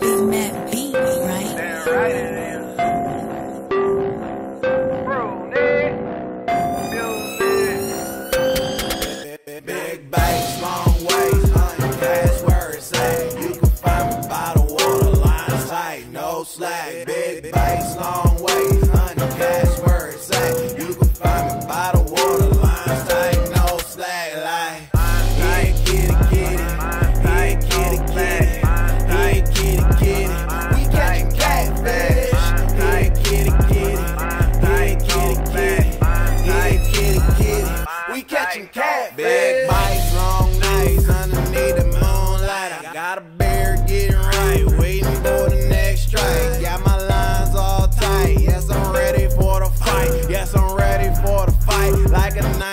Mac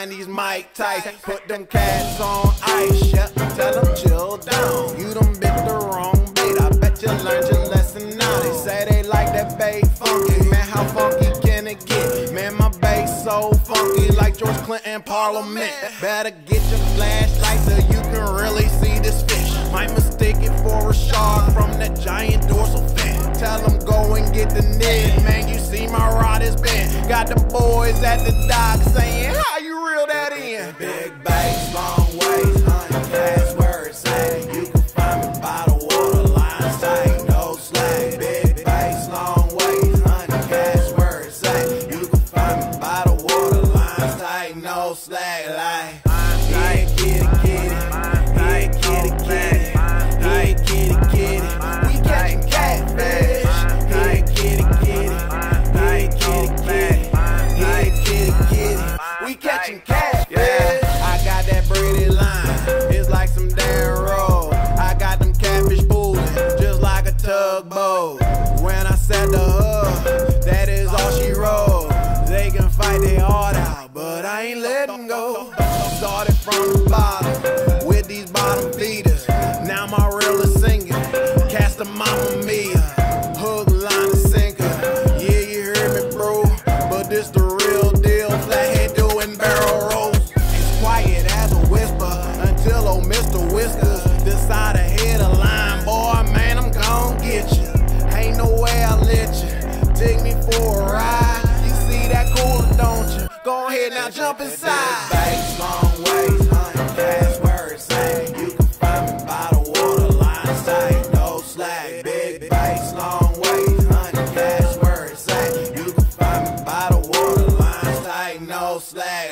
90s Mike Tyson. Put them cats on ice. Yep, tell them chill down. You done bit the wrong bait. I bet you learned your lesson now. They say they like that bait funky. Man, how funky can it get? Man, my bass so funky like George Clinton Parliament. Better get your flashlight so you can really see this fish. Might mistake it for a shark from that giant dorsal fin. Tell them go and get the net. Man, you see my rod is bent. Got the boys at the dock saying, that letting go. Started from the bottom with these bottom feeders. Now my reel is singing. Cast a mama mia. Hook, line, and sinker. Yeah, you heard me, bro. But this the real deal. Flathead doing barrel rolls. It's quiet as a whisper until old Mr. Whiskers decide to hit a head, now jump inside. Bass, long ways, hunting passwords, saying you can find me by the waterline, say no slack. Big bass, long ways, hunting passwords, saying you can find me by the waterline, say no slack.